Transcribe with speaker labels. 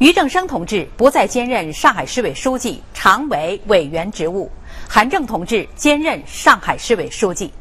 Speaker 1: 于正声同志不再兼任上海市委书记、常委、委员职务，韩正同志兼任上海市委书记。